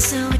So.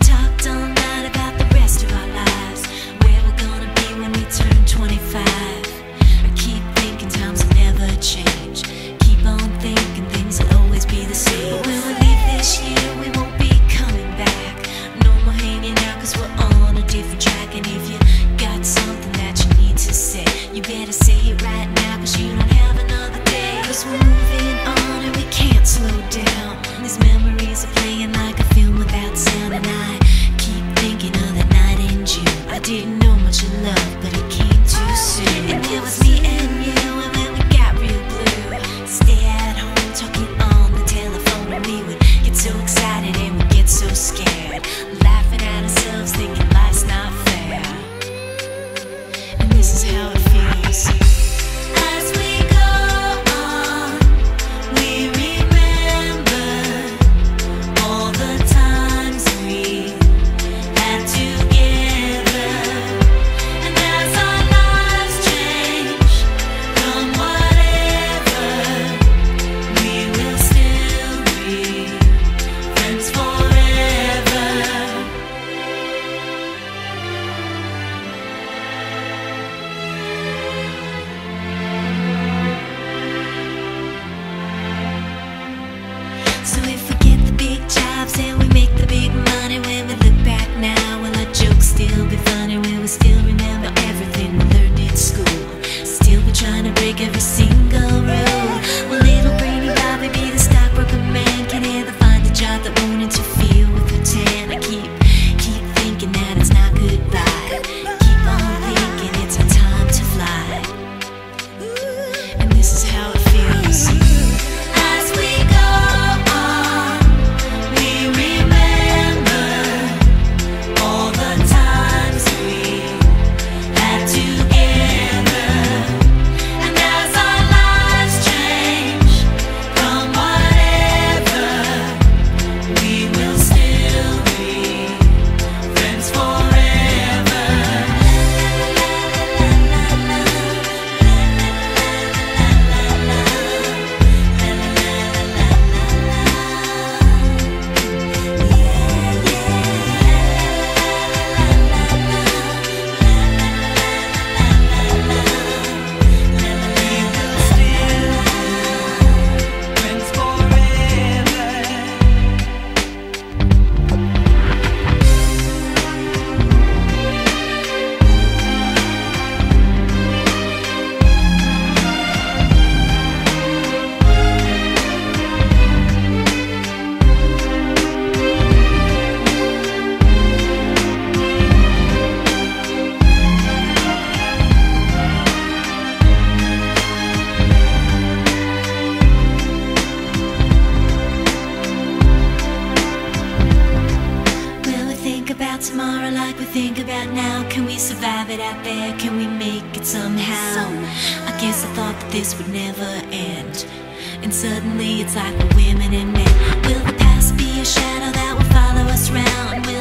tomorrow like we think about now? Can we survive it out there? Can we make it somehow? somehow. I guess I thought that this would never end. And suddenly it's like the women and men. Will the past be a shadow that will follow us round? Will